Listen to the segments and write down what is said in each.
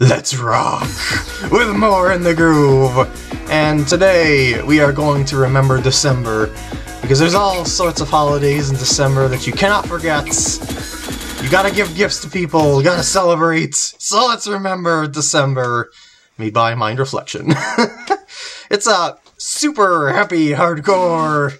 let's rock with more in the groove. And today we are going to remember December because there's all sorts of holidays in December that you cannot forget. You gotta give gifts to people, you gotta celebrate. So let's remember December, made by Mind Reflection. it's a super happy, hardcore,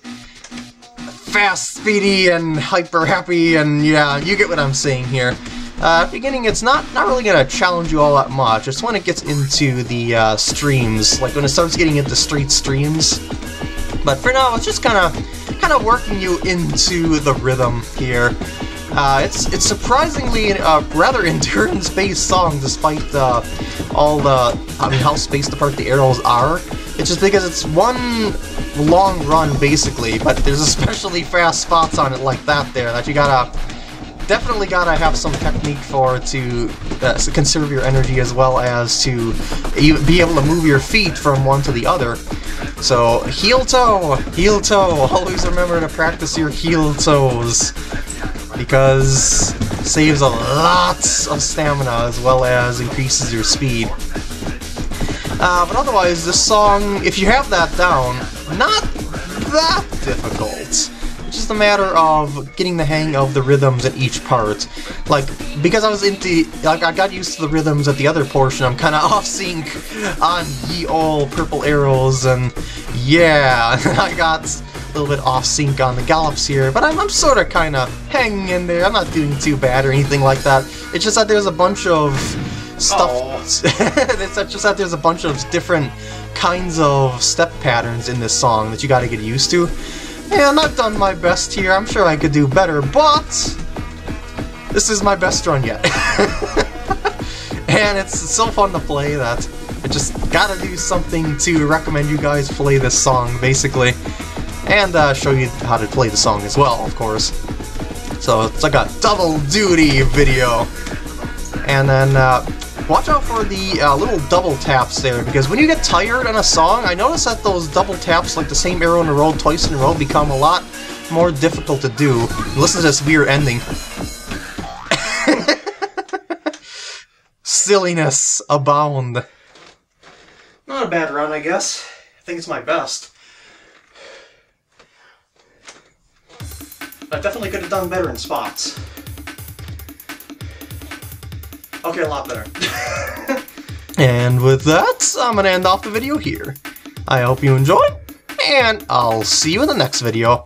fast, speedy, and hyper happy, and yeah, you get what I'm saying here. Uh, beginning, it's not not really gonna challenge you all that much. It's when it gets into the uh, streams, like when it starts getting into straight streams. But for now, it's just kind of kind of working you into the rhythm here. Uh, it's it's surprisingly a uh, rather endurance-based song, despite all the I mean how spaced apart the arrows are. It's just because it's one long run basically, but there's especially fast spots on it like that there that you gotta definitely gotta have some technique for to uh, conserve your energy as well as to be able to move your feet from one to the other. So, heel toe, heel toe, always remember to practice your heel toes because saves a lot of stamina as well as increases your speed. Uh, but otherwise, this song, if you have that down, not that difficult just a matter of getting the hang of the rhythms at each part. Like, because I was into, like, I got used to the rhythms at the other portion, I'm kind of off sync on ye old purple arrows, and yeah, I got a little bit off sync on the gallops here, but I'm, I'm sort of kind of hanging in there. I'm not doing too bad or anything like that. It's just that there's a bunch of stuff. it's just that there's a bunch of different kinds of step patterns in this song that you got to get used to. And I've done my best here. I'm sure I could do better, but this is my best run yet. and it's so fun to play that I just gotta do something to recommend you guys play this song, basically. And uh, show you how to play the song as well, of course. So it's like a double duty video. And then uh, Watch out for the uh, little double taps there, because when you get tired on a song, I notice that those double taps, like the same arrow in a row twice in a row, become a lot more difficult to do. Listen to this weird ending. Silliness abound. Not a bad run, I guess. I think it's my best. I definitely could have done better in spots. Okay, a lot better. and with that, I'm gonna end off the video here. I hope you enjoyed, and I'll see you in the next video.